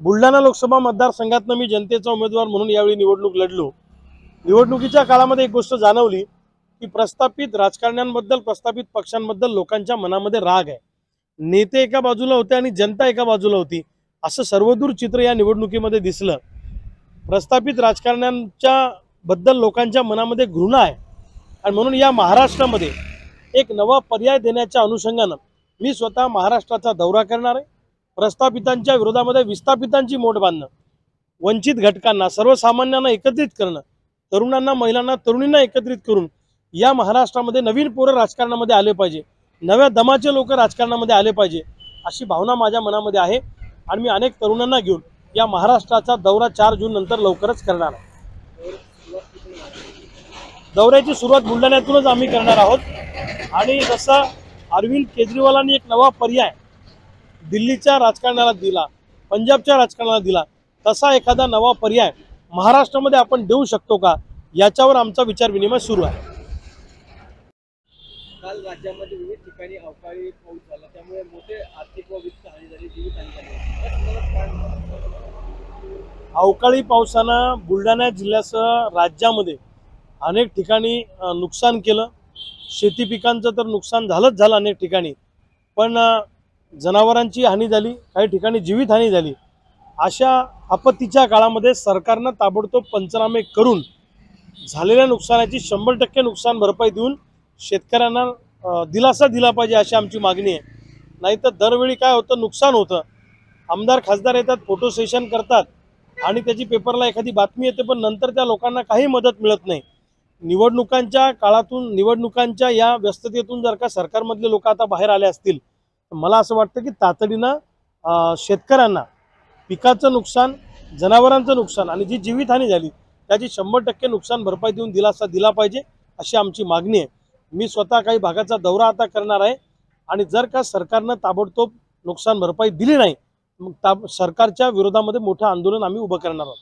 बुलढाणा लोकसभा मतदारसंघातनं मी जनतेचा उमेदवार म्हणून यावेळी निवडणूक लढलो. निवडणुकीच्या काळामध्ये एक गोष्ट जाणवली की प्रस्थापित राजकारण्यांबद्दल प्रस्थापित पक्षांबद्दल लोकांच्या मनामध्ये राग आहे. नेते एका बाजूला होते आणि जनता एका बाजूला होती असं सर्वदूर चित्र या निवडणुकीमध्ये दिसलं. प्रस्थापित राजकारण्यांच्या बद्दल लोकांच्या मनामध्ये घृणा आहे. आणि म्हणून या महाराष्ट्रामध्ये एक नवा पर्याय देण्याच्या अनुषंगानं मी स्वतः महाराष्ट्राचा दौरा करणार आहे. प्रस्थापितांच्या विरोधामध्ये विस्थापितांची मोठ बांधणं वंचित घटकांना सर्वसामान्यांना एकत्रित करणं तरुणांना महिलांना तरुणींना एकत्रित करून या महाराष्ट्रामध्ये नवीन पोरं राजकारणामध्ये आले पाहिजे नव्या दमाचे लोक राजकारणामध्ये आले पाहिजे अशी भावना माझ्या मनामध्ये आहे आणि मी अनेक तरुणांना घेऊन या महाराष्ट्राचा दौरा चार जून नंतर लवकरच करणार आहे. दौऱ्याची सुरुवात बुलढाण्यातूनच आम्ही करणार आहोत. आणि जसं अरविंद केजरीवालांनी एक नवा पर्याय दिल्लीच्या राजकारणाला दिला पंजाबच्या राजकारणाला दिला तसा एखादा नवा पर्याय महाराष्ट्रामध्ये आपण देऊ शकतो का? याच्यावर आमचा विचार विनिमय सुरू आहे. काल राज्यामध्ये विविध ठिकाणी अवकाळी पाऊस झाला त्यामुळे मोठे आर्थिक व वित्त हानी झाली? अवकाळी पावसानं बुलढाणा जिल्ह्यासह राज्यामध्ये अनेक ठिकाणी नुकसान केलं. शेती पिकांचं तर नुकसान झालंच झालं अनेक ठिकाणी. पण जनावरांची हानी झाली काही ठिकाणी जीवितहानी झाली. अशा आपत्तीच्या काळामध्ये सरकारनं ताबडतोब पंचनामे करून झालेल्या नुकसानाची शंभर टक्के नुकसान भरपाई देऊन शेतकऱ्यांना दिलासा दिला पाहिजे अशी आमची मागणी आहे. नाहीतर दरवेळी काय होतं नुकसान होतं. आमदार खासदार येतात फोटो सेशन करतात आणि त्याची पेपरला एखादी बातमी येते पण नंतर त्या लोकांना काही मदत मिळत नाही. निवडणुकांच्या काळातून निवडणुकांच्या या व्यस्ततेतून जर का सरकारमधले लोक आता बाहेर आले असतील मला असं वाटतं की तातडीनं शेतकऱ्यांना पिकाचं नुकसान जनावरांचं नुकसान आणि जी जीवितहानी झाली त्याची शंभर टक्के नुकसान भरपाई देऊन दिलासा दिला पाहिजे अशी आमची मागणी आहे. मी स्वतः काही भागाचा दौरा आता करणार आहे आणि जर का सरकारनं ताबडतोब नुकसान भरपाई दिली नाही मग ताब सरकारच्या विरोधामध्ये मोठं आंदोलन आम्ही उभं करणार आहोत.